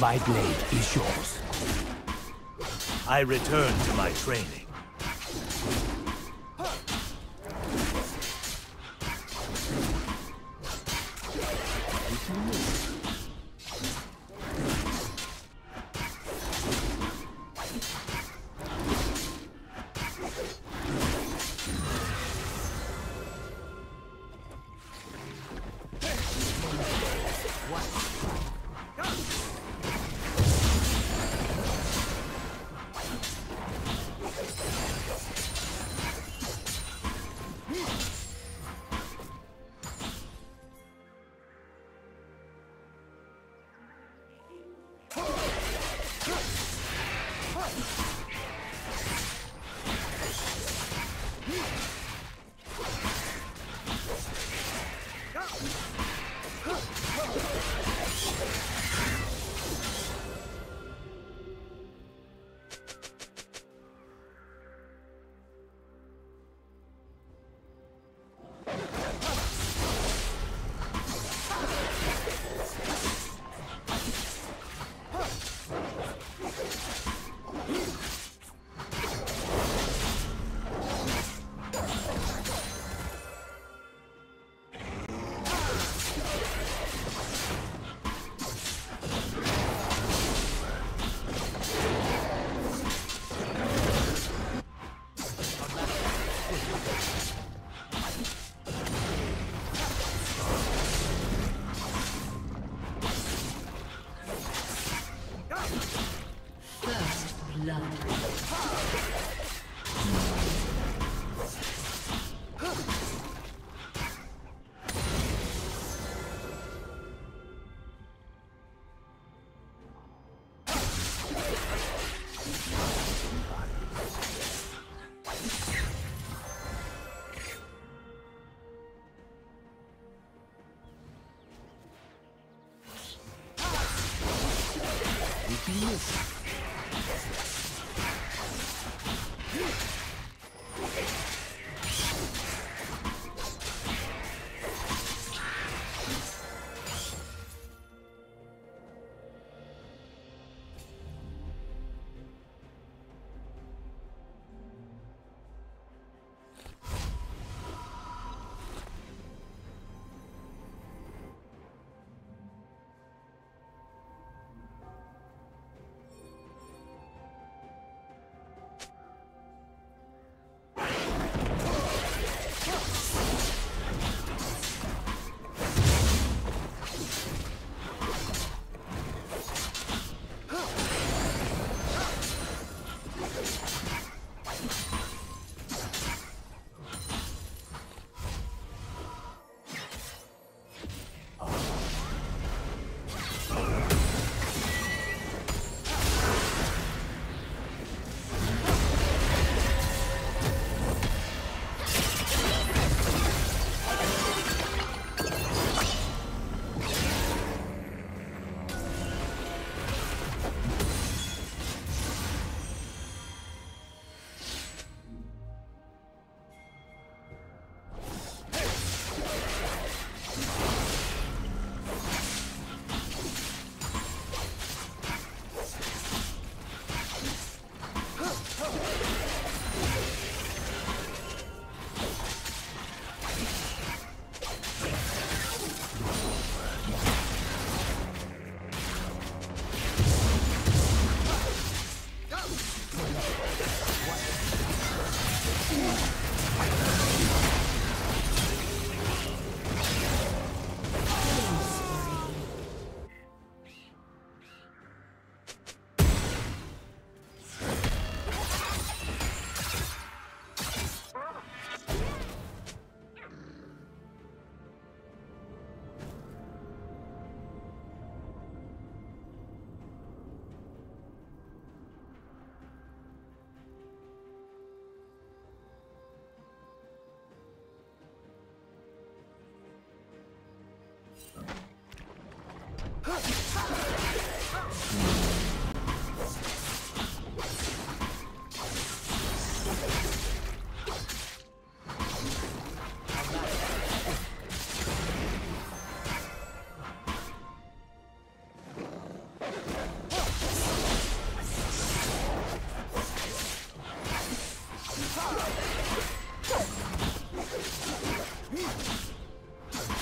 My blade is yours. I return to my training. Blood.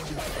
One.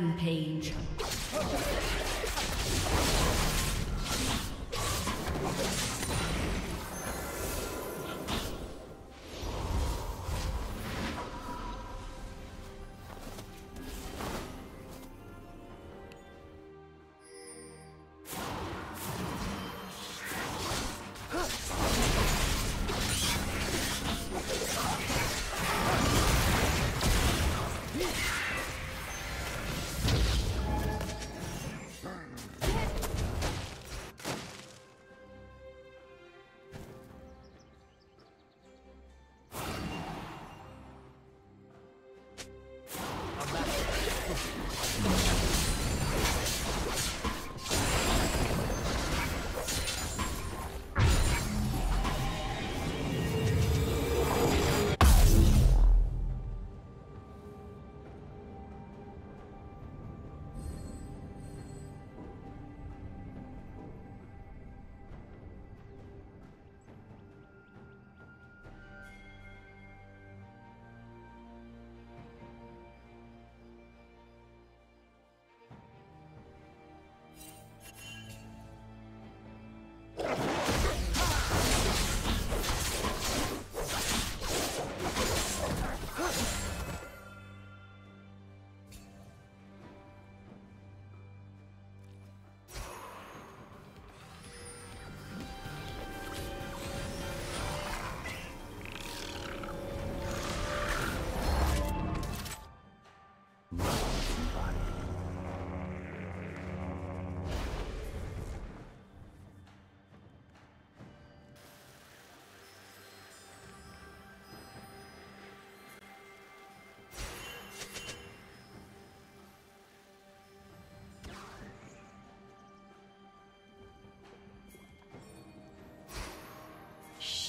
Rampage.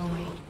Destroyed.